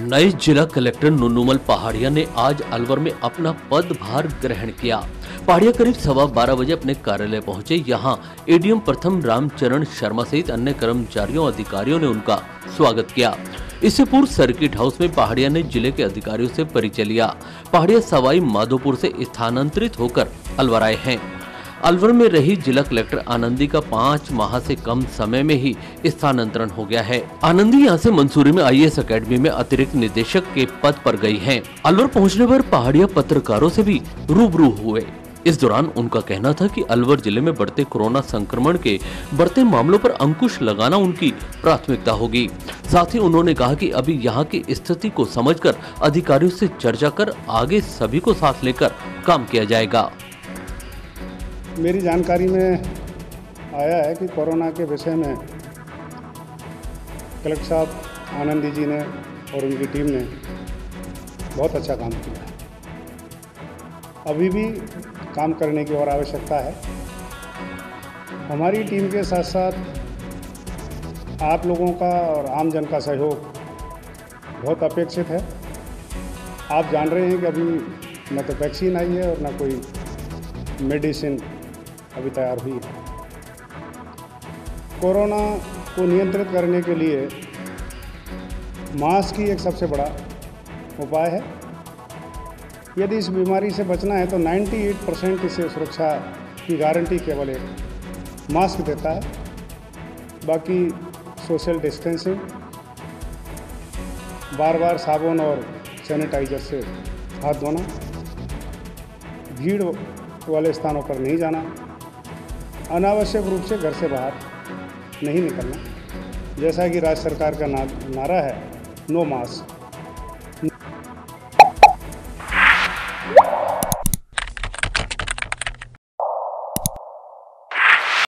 नए जिला कलेक्टर नुनुमल पहाड़िया ने आज अलवर में अपना पदभार ग्रहण किया। पहाड़िया करीब सवा बारह बजे अपने कार्यालय पहुँचे। यहाँ एडीएम प्रथम रामचरण शर्मा सहित अन्य कर्मचारियों, अधिकारियों ने उनका स्वागत किया। इससे पूर्व सर्किट हाउस में पहाड़िया ने ज़िले के अधिकारियों से परिचय लिया। पहाड़िया सवाई माधोपुर से स्थानांतरित होकर अलवर आए हैं। अलवर में रही जिला कलेक्टर आनंदी का पाँच माह से कम समय में ही स्थानांतरण हो गया है। आनंदी यहाँ से मंसूरी में आईएएस एकेडमी में अतिरिक्त निदेशक के पद पर गई हैं। अलवर पहुँचने पर पहाड़िया पत्रकारों से भी रूबरू हुए। इस दौरान उनका कहना था कि अलवर ज़िले में बढ़ते कोरोना संक्रमण के बढ़ते मामलों पर अंकुश लगाना उनकी प्राथमिकता होगी। साथ ही उन्होंने कहा कि अभी यहाँ की स्थिति को समझकर अधिकारियों से चर्चा कर आगे सभी को साथ लेकर काम किया जाएगा। मेरी जानकारी में आया है कि कोरोना के विषय में कलेक्टर साहब आनंदी जी ने और उनकी टीम ने बहुत अच्छा काम किया अभी भी काम करने की और आवश्यकता है। हमारी टीम के साथ साथ आप लोगों का और आम जन का सहयोग बहुत अपेक्षित है। आप जान रहे हैं कि अभी न तो वैक्सीन आई है और न कोई मेडिसिन अभी तैयार हुई है। कोरोना को नियंत्रित करने के लिए मास्क ही एक सबसे बड़ा उपाय है। यदि इस बीमारी से बचना है तो 98 परसेंट इसे सुरक्षा की गारंटी केवल एक मास्क देता है। बाकी सोशल डिस्टेंसिंग बार बार साबुन और सैनिटाइजर से हाथ धोना, भीड़ वाले स्थानों पर नहीं जाना अनावश्यक रूप से घर से बाहर नहीं निकलना। जैसा कि राज्य सरकार का ना, नारा है नो मास्क